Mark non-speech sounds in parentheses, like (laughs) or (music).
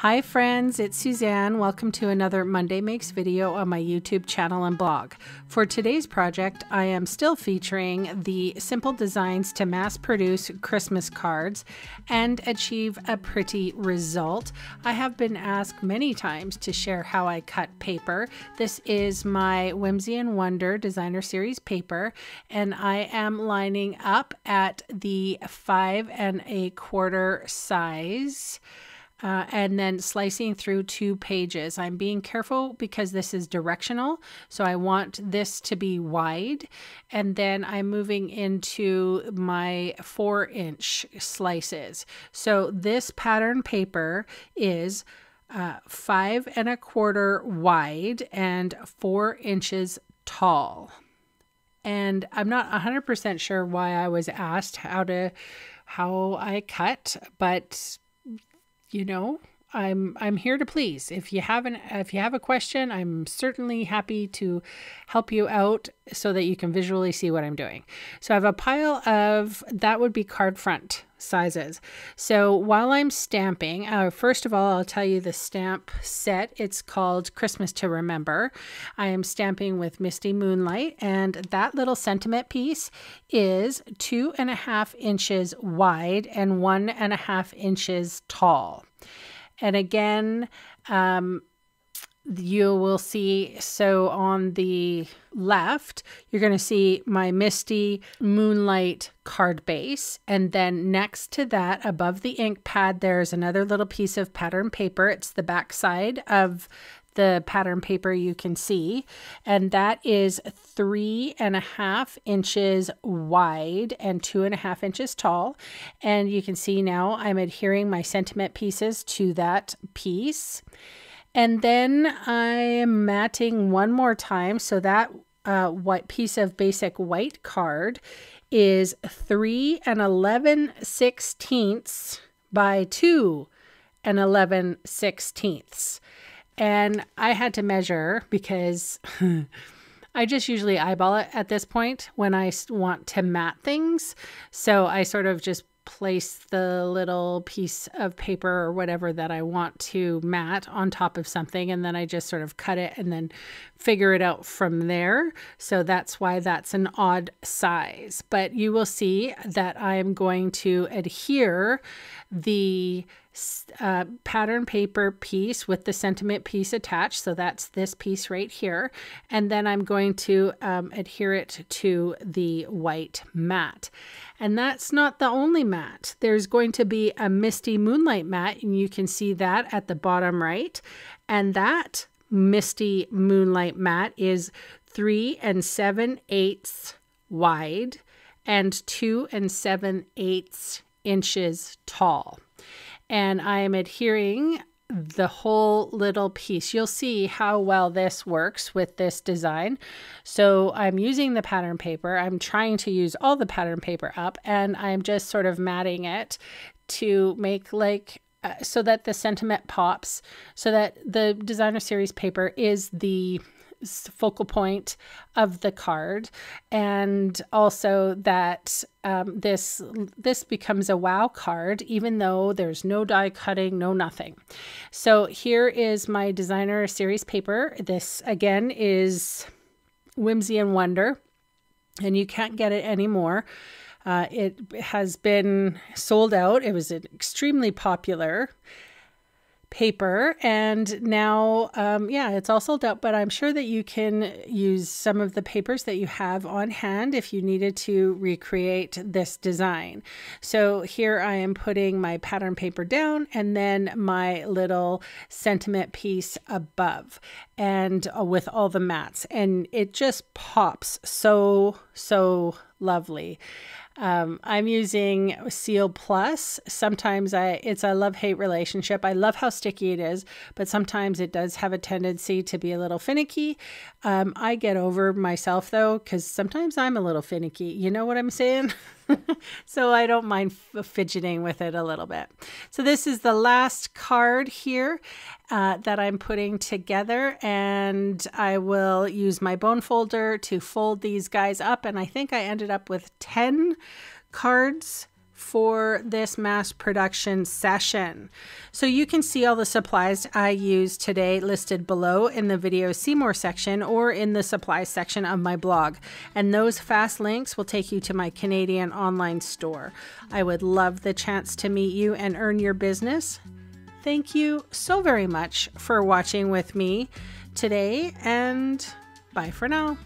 Hi friends, it's Susanne. Welcome to another Monday Makes video on my YouTube channel and blog. For today's project, I am still featuring the simple designs to mass produce Christmas cards and achieve a pretty result. I have been asked many times to share how I cut paper. This is my Whimsy and Wonder Designer Series paper and I am lining up at the five and a quarter size uh, and then slicing through two pages. I'm being careful because this is directional, so I want this to be wide, and then I'm moving into my four inch slices. So this pattern paper is uh, five and a quarter wide and four inches tall. And I'm not 100% sure why I was asked how to how I cut, but you know, I'm I'm here to please. If you have an if you have a question, I'm certainly happy to help you out so that you can visually see what I'm doing. So I have a pile of that would be card front sizes. So while I'm stamping, uh, first of all, I'll tell you the stamp set. It's called Christmas to Remember. I am stamping with Misty Moonlight, and that little sentiment piece is two and a half inches wide and one and a half inches tall. And again, um, you will see so on the left you're going to see my misty moonlight card base. And then next to that above the ink pad there's another little piece of pattern paper. It's the back side of the pattern paper you can see. And that is three and a half inches wide and two and a half inches tall. And you can see now I'm adhering my sentiment pieces to that piece and then I'm matting one more time. So that uh, white piece of basic white card is 3 and 11 sixteenths by 2 and 11 sixteenths. And I had to measure because (laughs) I just usually eyeball it at this point when I want to mat things. So I sort of just place the little piece of paper or whatever that I want to mat on top of something and then I just sort of cut it and then figure it out from there. So that's why that's an odd size. But you will see that I am going to adhere the uh, pattern paper piece with the sentiment piece attached. So that's this piece right here. And then I'm going to um, adhere it to the white mat. And that's not the only mat. There's going to be a misty moonlight mat and you can see that at the bottom right. And that misty moonlight mat is three and seven eighths wide and two and seven eighths inches tall and I am adhering the whole little piece. You'll see how well this works with this design. So I'm using the pattern paper. I'm trying to use all the pattern paper up and I'm just sort of matting it to make like uh, so that the sentiment pops so that the designer series paper is the focal point of the card. And also that um, this this becomes a wow card even though there's no die cutting no nothing. So here is my designer series paper. This again is whimsy and wonder and you can't get it anymore. Uh, it has been sold out. It was extremely popular paper and now um, yeah it's all sold out but i'm sure that you can use some of the papers that you have on hand if you needed to recreate this design. So here i am putting my pattern paper down and then my little sentiment piece above and uh, with all the mats and it just pops so so lovely um, I'm using Seal Plus. Sometimes I it's a love hate relationship. I love how sticky it is, but sometimes it does have a tendency to be a little finicky. Um, I get over myself though, because sometimes I'm a little finicky. You know what I'm saying? (laughs) (laughs) so I don't mind fidgeting with it a little bit. So this is the last card here uh, that I'm putting together and I will use my bone folder to fold these guys up and I think I ended up with 10 cards for this mass production session. So you can see all the supplies I used today listed below in the video see more section or in the supplies section of my blog. And those fast links will take you to my Canadian online store. I would love the chance to meet you and earn your business. Thank you so very much for watching with me today and bye for now.